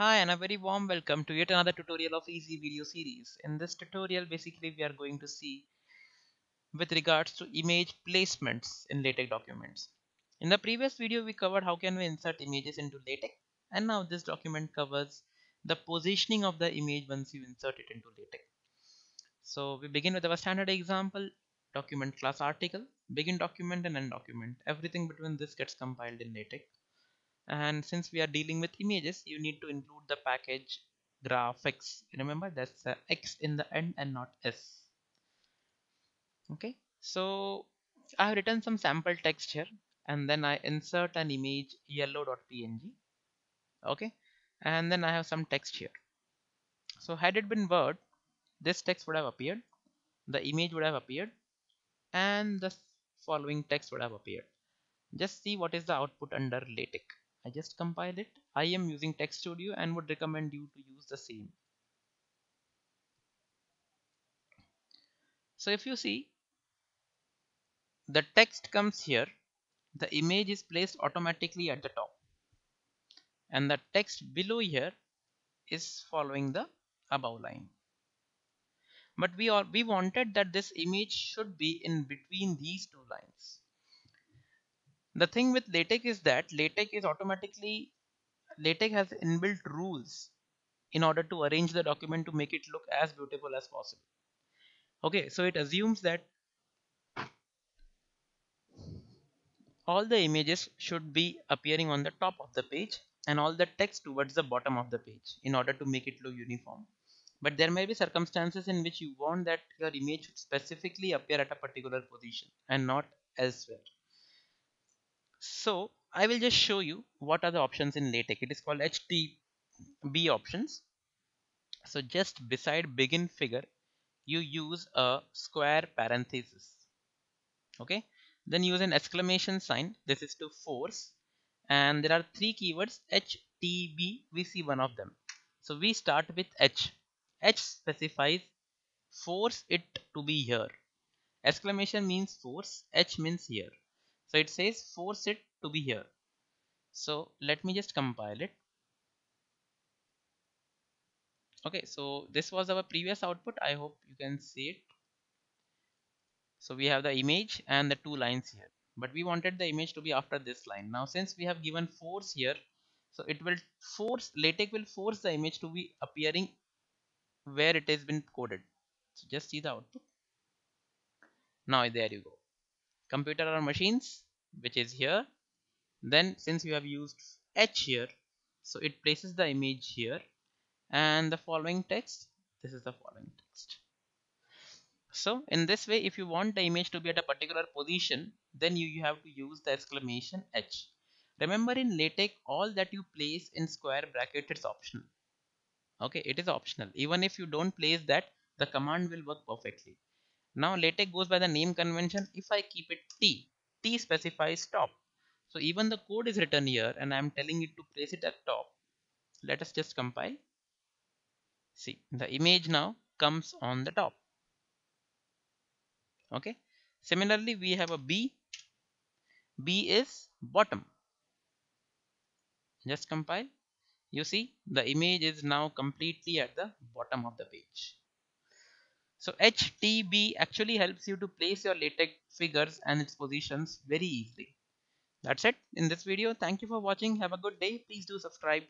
Hi and a very warm welcome to yet another tutorial of easy video series. In this tutorial basically we are going to see with regards to image placements in LaTeX documents. In the previous video we covered how can we insert images into LaTeX and now this document covers the positioning of the image once you insert it into LaTeX. So we begin with our standard example document class article begin document and end document everything between this gets compiled in LaTeX and since we are dealing with images you need to include the package graphicx. Remember that's x in the end and not s. Okay? So I have written some sample text here and then I insert an image yellow.png okay? And then I have some text here. So had it been word this text would have appeared the image would have appeared and the following text would have appeared. Just see what is the output under LaTeX I just compile it. I am using TeXstudio and would recommend you to use the same. So if you see the text comes here. The image is placed automatically at the top. And the text below here is following the above line. But we are we wanted that this image should be in between these two lines the thing with latex is that latex is automatically latex has inbuilt rules in order to arrange the document to make it look as beautiful as possible. Okay so it assumes that all the images should be appearing on the top of the page and all the text towards the bottom of the page in order to make it look uniform. But there may be circumstances in which you want that your image should specifically appear at a particular position and not elsewhere so I will just show you what are the options in LaTeX. It is called HTB options. So just beside begin figure you use a square parenthesis. Okay? Then use an exclamation sign. This is to force. And there are three keywords HTB we see one of them. So we start with H. H specifies force it to be here. Exclamation means force, H means here. So it says force it to be here. So let me just compile it. Okay, so this was our previous output. I hope you can see it. So we have the image and the two lines here. But we wanted the image to be after this line. Now since we have given force here, so it will force, LaTeX will force the image to be appearing where it has been coded so just see the output now there you go computer or machines which is here. Then since you have used h here so it places the image here. And the following text this is the following text. So in this way if you want the image to be at a particular position then you, you have to use the exclamation h. Remember in latex all that you place in square bracket is optional. Okay it is optional. Even if you don't place that the command will work perfectly now latex goes by the name convention. If i keep it t t specifies top. So even the code is written here and i'm telling it to place it at top. Let us just compile. See the image now comes on the top. Okay. Similarly we have a b. B is bottom. Just compile. You see the image is now completely at the bottom of the page so HTB actually helps you to place your latex figures and its positions very easily. That's it in this video. Thank you for watching. Have a good day. Please do subscribe